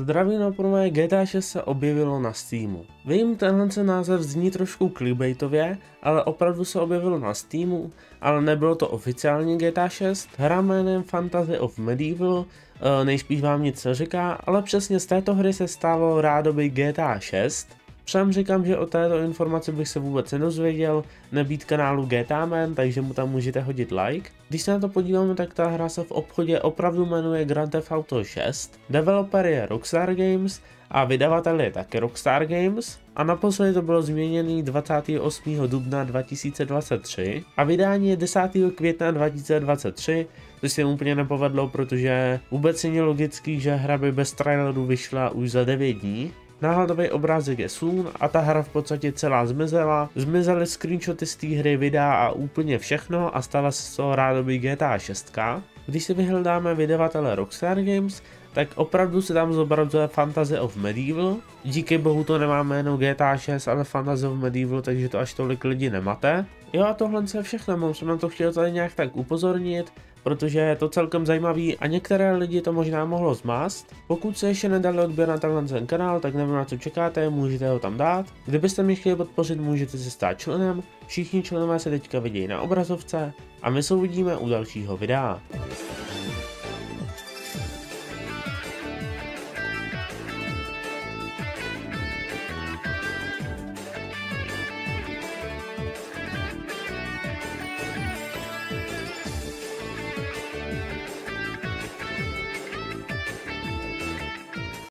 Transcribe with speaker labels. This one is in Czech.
Speaker 1: Zdraví na prvé GTA 6 se objevilo na Steamu. Vím, tenhle název zní trošku clickbaitově, ale opravdu se objevilo na Steamu, ale nebylo to oficiálně GTA 6. Hra jménem Fantasy of Medieval eh, nejspíš vám nic neříká, ale přesně z této hry se stalo rádoby GTA 6. Všem říkám, že o této informaci bych se vůbec nedozvěděl, nebýt kanálu GTA Man, takže mu tam můžete hodit like. Když se na to podíváme, tak ta hra se v obchodě opravdu jmenuje Grand Theft Auto 6. Developer je Rockstar Games a vydavatel je také Rockstar Games a naposledy to bylo změněné 28. dubna 2023 a vydání je 10. května 2023, což se úplně nepovedlo, protože vůbec není logický, že hra by bez traileru vyšla už za 9 dní. Náhledový obrázek je slun a ta hra v podstatě celá zmizela. Zmizely screenshoty z té hry, videa a úplně všechno a stala se z toho rádoby GTA 6. Když si vyhledáme vydavatele Rockstar Games, tak opravdu se tam zobrazuje Fantasy of Medieval. Díky bohu to nemá jméno GTA 6, ale Fantasy of Medieval, takže to až tolik lidi nemate. Jo a tohle je všechno, mám jsem na to chtěl tady nějak tak upozornit protože je to celkem zajímavý a některé lidi to možná mohlo zmást. Pokud se ještě nedali odběr na tenhle ten kanál, tak nevím na co čekáte, můžete ho tam dát. Kdybyste mě chtěli podpořit, můžete se stát členem, všichni členové se teďka vidějí na obrazovce a my se uvidíme u dalšího videa.